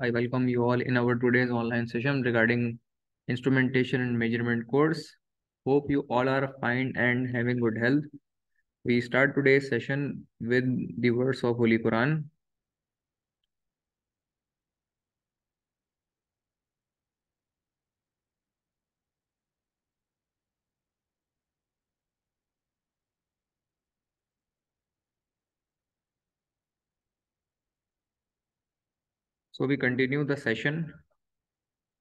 I welcome you all in our today's online session regarding instrumentation and measurement course. Hope you all are fine and having good health. We start today's session with the verse of Holy Quran. So we continue the session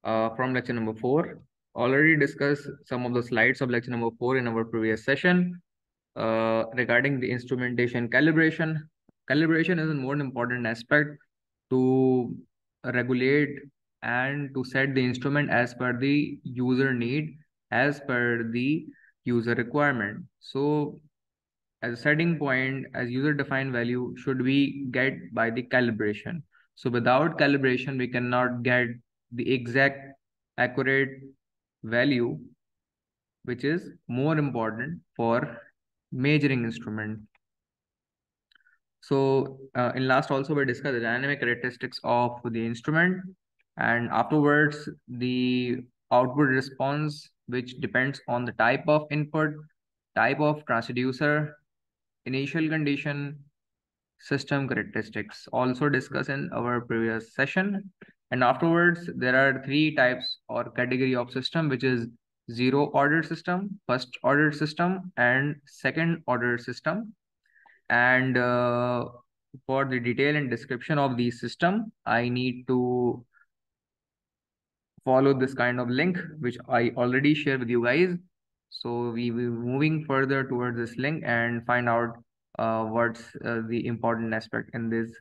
uh, from lecture number four. Already discussed some of the slides of lecture number four in our previous session uh, regarding the instrumentation calibration. Calibration is a more important aspect to regulate and to set the instrument as per the user need, as per the user requirement. So as a setting point, as user defined value should be get by the calibration. So without calibration, we cannot get the exact accurate value, which is more important for measuring instrument. So uh, in last also we discussed the dynamic characteristics of the instrument and afterwards the output response which depends on the type of input, type of transducer, initial condition, system characteristics also discussed in our previous session. And afterwards, there are three types or category of system, which is zero order system, first order system, and second order system. And uh, for the detail and description of the system, I need to follow this kind of link, which I already shared with you guys. So we will be moving further towards this link and find out uh, what's uh, the important aspect in this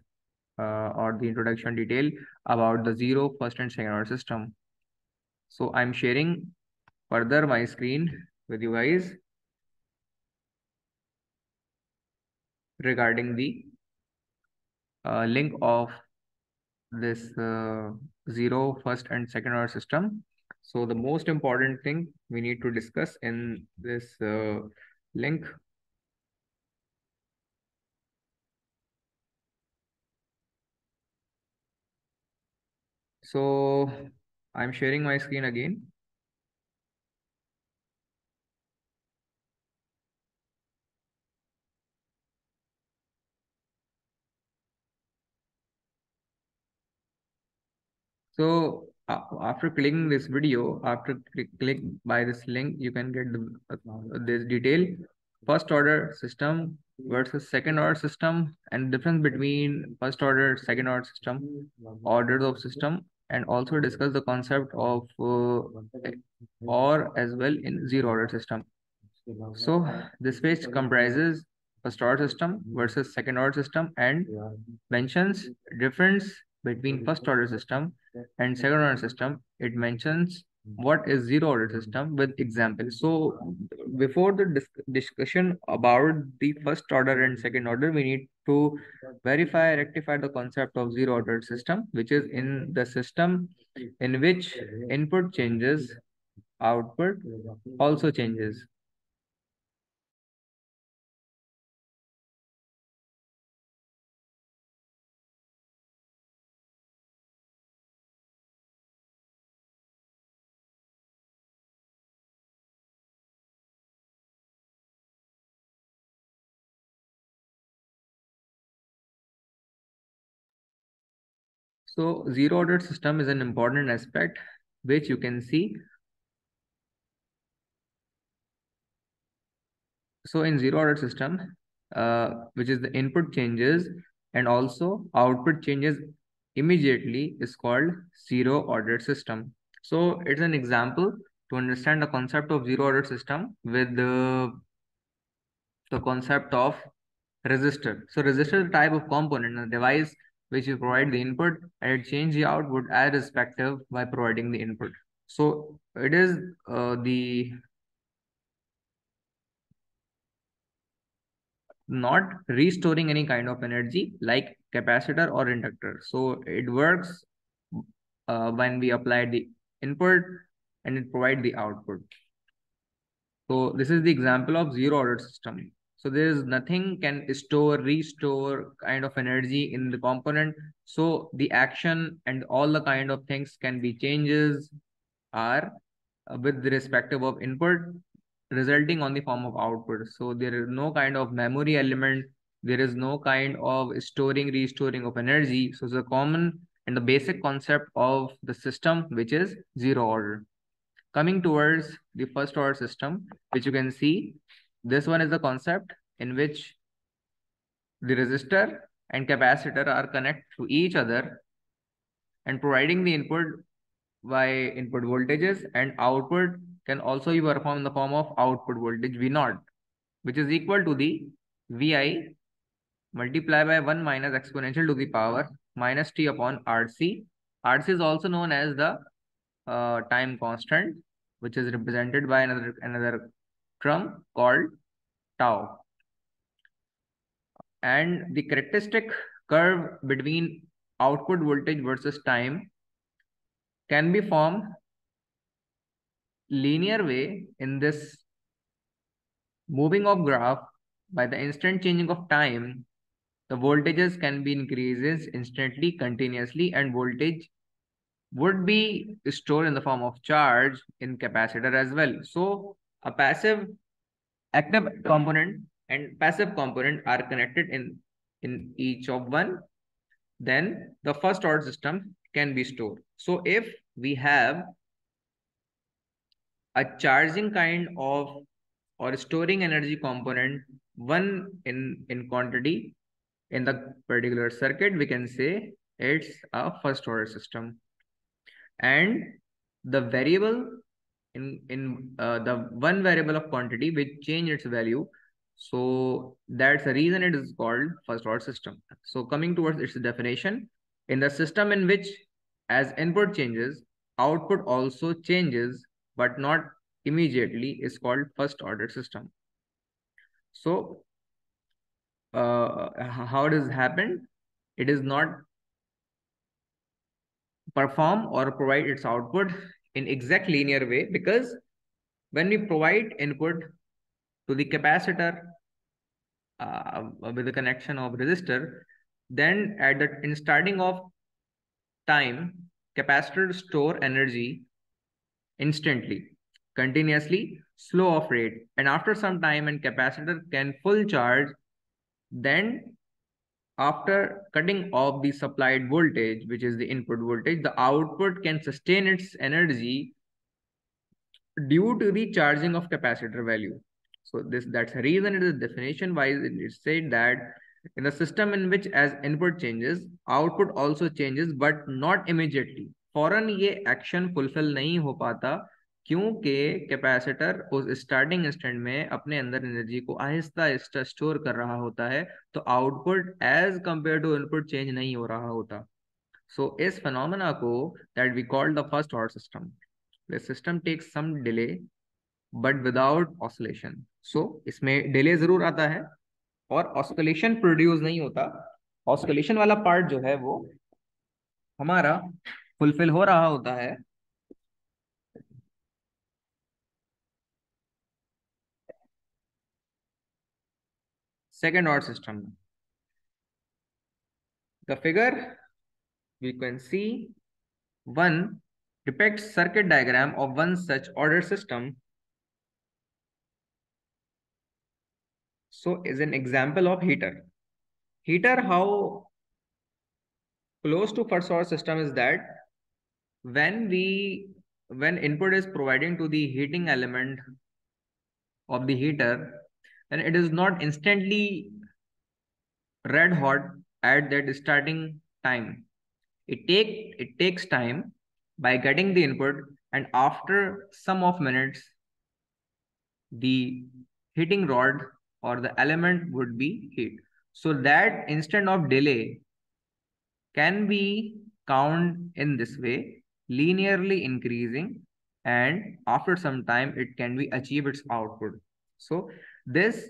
uh, or the introduction detail about the zero, first and second order system. So I'm sharing further my screen with you guys regarding the uh, link of this uh, zero, first and second order system. So the most important thing we need to discuss in this uh, link So I'm sharing my screen again. So after clicking this video, after click, click by this link, you can get the, uh, this detail. First order system versus second order system and difference between first order, second order system, orders of system, and also discuss the concept of uh, or as well in zero order system. So this page comprises first order system versus second order system and mentions difference between first order system and second order system. It mentions what is zero order system with examples. So before the dis discussion about the first order and second order, we need to verify, rectify the concept of zero order system, which is in the system in which input changes, output also changes. So zero order system is an important aspect which you can see. So in zero order system, uh, which is the input changes and also output changes immediately is called zero order system. So it's an example to understand the concept of zero order system with the, the concept of resistor. So resistor is type of component in a device which you provide the input and it change the output as respective by providing the input. So it is uh, the not restoring any kind of energy like capacitor or inductor. So it works uh, when we apply the input and it provide the output. So this is the example of zero order system. So there is nothing can store, restore kind of energy in the component. So the action and all the kind of things can be changes are uh, with the respective of input resulting on the form of output. So there is no kind of memory element. There is no kind of storing, restoring of energy. So it's a common and the basic concept of the system, which is zero order. Coming towards the first order system, which you can see, this one is the concept in which the resistor and capacitor are connected to each other and providing the input by input voltages and output can also be performed in the form of output voltage V naught, which is equal to the Vi multiplied by 1 minus exponential to the power minus t upon RC. RC is also known as the uh, time constant, which is represented by another another term called tau. And the characteristic curve between output voltage versus time can be formed linear way in this moving of graph by the instant changing of time the voltages can be increases instantly continuously and voltage would be stored in the form of charge in capacitor as well so a passive active component and passive component are connected in in each of one. Then the first order system can be stored. So if we have a charging kind of or storing energy component one in in quantity in the particular circuit we can say it's a first order system. And the variable in in uh, the one variable of quantity which change its value. So that's the reason it is called first order system. So coming towards its definition in the system in which as input changes output also changes but not immediately is called first order system. So uh, how does happen it is not perform or provide its output in exact linear way because when we provide input to the capacitor uh, with the connection of resistor then at the in starting of time capacitor store energy instantly continuously slow off rate. And after some time and capacitor can full charge then after cutting off the supplied voltage which is the input voltage the output can sustain its energy due to the charging of capacitor value so this that's the reason it is definition wise it is said that in a system in which as input changes output also changes but not immediately फौरन ये action fulfil नहीं हो पाता क्योंकि capacitor उस starting instant में अपने अंदर एनर्जी को आहिस्ता आहिस्ता स्टोर कर रहा होता है तो output as compared to input change नहीं हो रहा होता। सो so, इस फिनोमेना को that we called the first order system the system takes some delay but without oscillation so इसमें डिले ज़रूर आता है और ऑस्कुलेशन प्रोड्यूस नहीं होता। ऑस्कुलेशन वाला पार्ट जो है वो हमारा फुलफिल हो रहा होता है second order system. The figure we can see one depicts circuit diagram of one such order system. So is an example of heater. Heater, how close to first order system is that when we when input is providing to the heating element of the heater and it is not instantly red hot at that starting time. It take it takes time by getting the input and after some of minutes the heating rod or the element would be heat. So that instant of delay can be count in this way linearly increasing and after some time it can be achieve its output. So this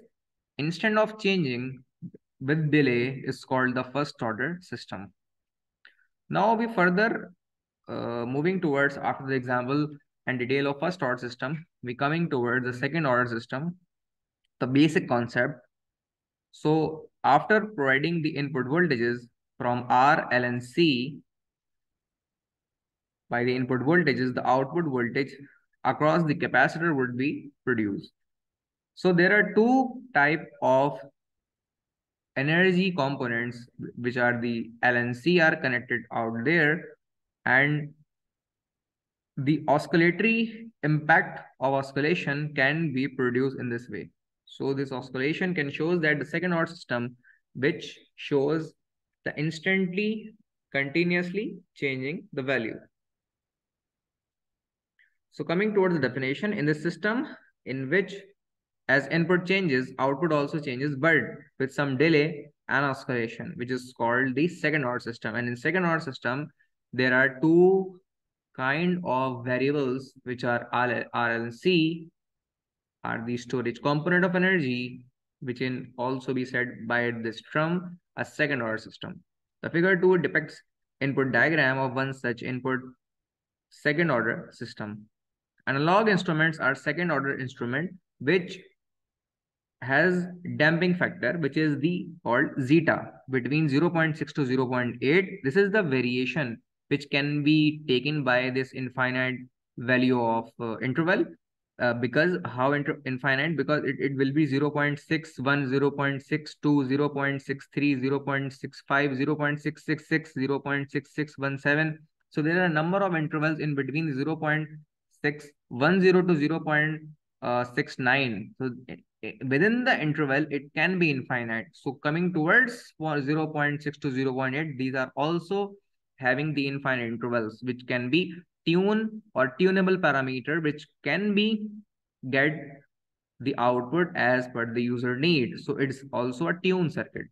instant of changing with delay is called the first order system. Now we further uh, moving towards after the example and detail of first order system, we coming towards the second order system, the basic concept So after providing the input voltages from R, L, and C by the input voltages, the output voltage across the capacitor would be produced. So there are two type of energy components which are the L and C are connected out there and the oscillatory impact of oscillation can be produced in this way. So this oscillation can shows that the second order system which shows the instantly continuously changing the value. So coming towards the definition in the system in which as input changes, output also changes, but with some delay and oscillation, which is called the second order system. And in second order system, there are two kind of variables which are R, R and C are the storage component of energy, which can also be said by this term a second order system. The figure 2 depicts input diagram of one such input second order system. Analog instruments are second order instrument which has damping factor which is the called zeta between 0.6 to 0.8 this is the variation which can be taken by this infinite value of uh, interval uh, because how infinite? Because it, it will be 0 0.61 0 0.62 0 0.63 0 0.65 0 0.666 0 0.6617 so there are a number of intervals in between 0 0.610 to 0 0.69 so within the interval it can be infinite. So coming towards 0 0.6 to 0 0.8 these are also having the infinite intervals which can be tune or tunable parameter which can be get the output as per the user need. So it's also a tune circuit.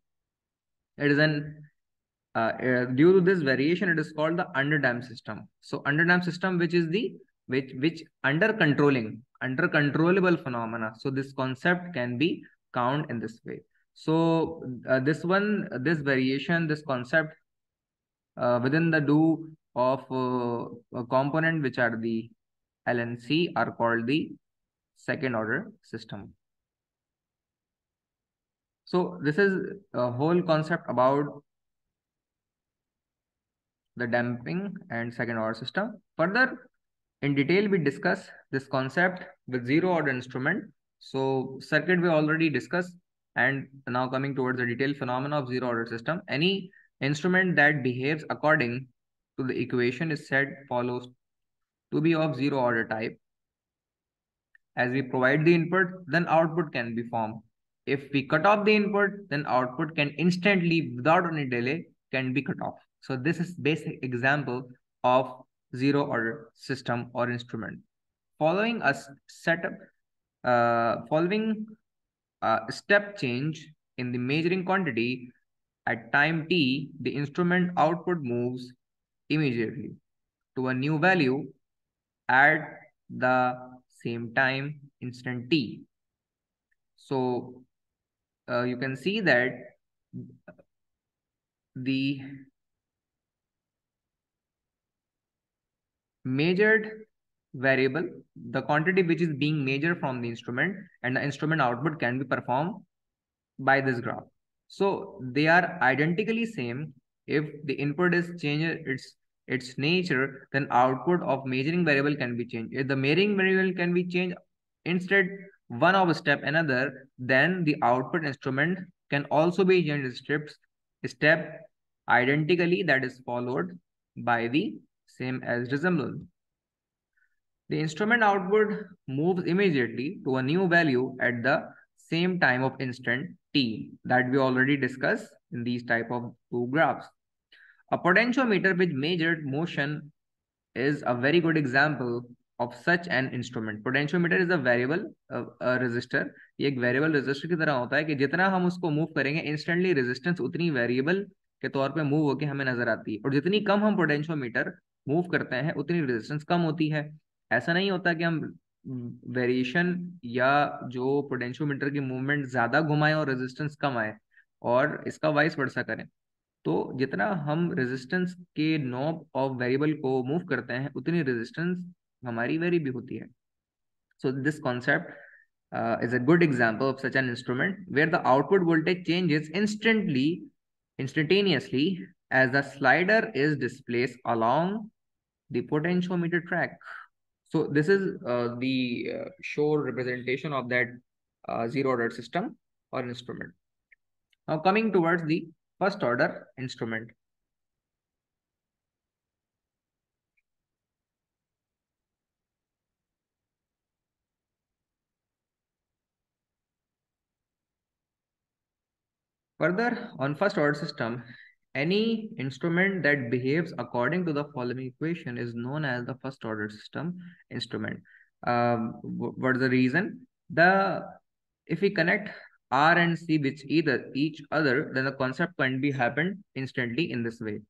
It is an uh, uh, due to this variation it is called the underdamped system. So underdamped system which is the which which under controlling under controllable phenomena. So this concept can be count in this way. So uh, this one, this variation, this concept uh, within the do of uh, a component which are the LNC are called the second order system. So this is a whole concept about the damping and second order system. Further, in detail, we discuss this concept with zero order instrument. So circuit we already discussed and now coming towards the detailed phenomena of zero order system. Any instrument that behaves according to the equation is said follows to be of zero order type. As we provide the input, then output can be formed. If we cut off the input, then output can instantly, without any delay, can be cut off. So this is basic example of zero order system or instrument. Following a setup, uh, following a step change in the measuring quantity at time t, the instrument output moves immediately to a new value at the same time instant t. So uh, you can see that the measured variable, the quantity which is being measured from the instrument and the instrument output can be performed by this graph. So they are identically same. If the input is changed its its nature, then output of measuring variable can be changed. If the measuring variable can be changed instead one of step another, then the output instrument can also be changed steps step identically that is followed by the same as resemblance. The instrument output moves immediately to a new value at the same time of instant t that we already discussed in these type of two graphs. A potentiometer with measured motion is a very good example of such an instrument. Potentiometer is a variable uh, a resistor. ये एक variable resistor की तरह होता है कि जितना हम उसको move करेंगे instantly resistance उतनी variable के तौर पे move होके हमें नज़र आती है और जितनी कम हम potentiometer मूव करते हैं उतनी रेजिस्टेंस कम होती है। ऐसा नहीं होता कि हम वेरिएशन या जो पोटेंशियोमीटर की मूवमेंट ज़्यादा घुमाएँ और रेजिस्टेंस कम आए और इसका वाइस वर्सा करें। तो जितना हम रेजिस्टेंस के नॉब ऑफ़ वेरिएबल को मूव करते हैं उतनी रेजिस्टेंस हमारी वेरी भी होती है। So this concept uh, is a good example of such an instrument where the output voltage changes instantly, instantaneously as the slider is displaced along the potentiometer track. So this is uh, the uh, show representation of that uh, zero order system or instrument. Now coming towards the first order instrument. Further, on first order system, any instrument that behaves according to the following equation is known as the first order system instrument. Um, what is the reason? The if we connect R and C with either each other, then the concept can be happened instantly in this way.